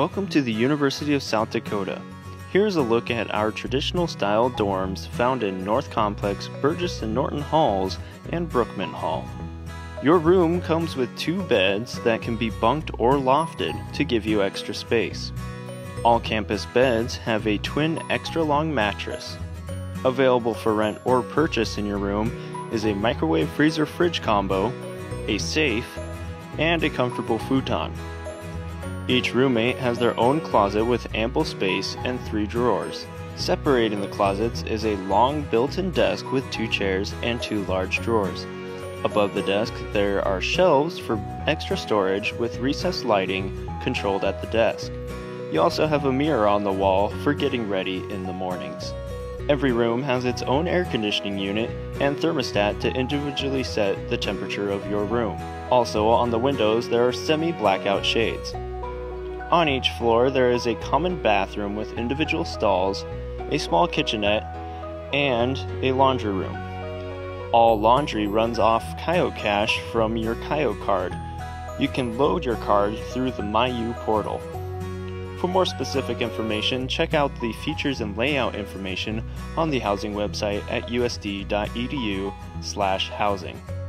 Welcome to the University of South Dakota. Here's a look at our traditional style dorms found in North Complex, Burgess and Norton Halls, and Brookman Hall. Your room comes with two beds that can be bunked or lofted to give you extra space. All campus beds have a twin extra long mattress. Available for rent or purchase in your room is a microwave freezer fridge combo, a safe, and a comfortable futon. Each roommate has their own closet with ample space and three drawers. Separating the closets is a long built in desk with two chairs and two large drawers. Above the desk, there are shelves for extra storage with recessed lighting controlled at the desk. You also have a mirror on the wall for getting ready in the mornings. Every room has its own air conditioning unit and thermostat to individually set the temperature of your room. Also, on the windows, there are semi blackout shades. On each floor, there is a common bathroom with individual stalls, a small kitchenette, and a laundry room. All laundry runs off Coyote Cash from your Coyote card. You can load your card through the MyU portal. For more specific information, check out the features and layout information on the housing website at usd.edu/housing.